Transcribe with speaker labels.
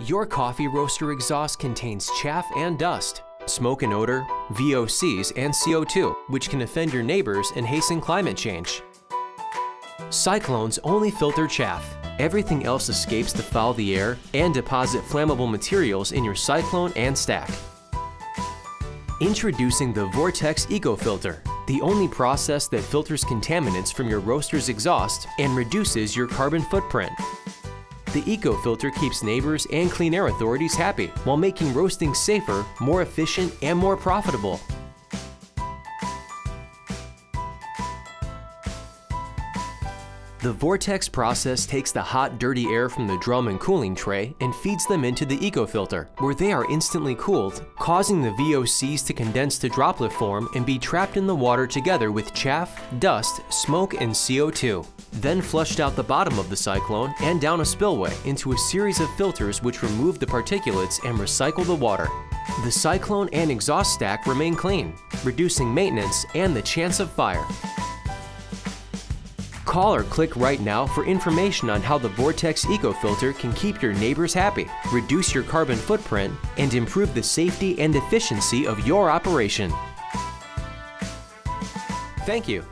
Speaker 1: Your coffee roaster exhaust contains chaff and dust, smoke and odor, VOCs, and CO2, which can offend your neighbors and hasten climate change. Cyclones only filter chaff. Everything else escapes to foul the air and deposit flammable materials in your cyclone and stack. Introducing the VortX EcoFilter, the only process that filters contaminants from your roaster's exhaust and reduces your carbon footprint. The EcoFilter keeps neighbors and clean air authorities happy while making roasting safer, more efficient, and more profitable. The VortX process takes the hot, dirty air from the drum and cooling tray and feeds them into the EcoFilter, where they are instantly cooled, causing the VOCs to condense to droplet form and be trapped in the water together with chaff, dust, smoke, and CO2. Then flushed out the bottom of the cyclone and down a spillway into a series of filters which remove the particulates and recycle the water. The cyclone and exhaust stack remain clean, reducing maintenance and the chance of fire. Call or click right now for information on how the VortX EcoFilter can keep your neighbors happy, reduce your carbon footprint, and improve the safety and efficiency of your operation. Thank you.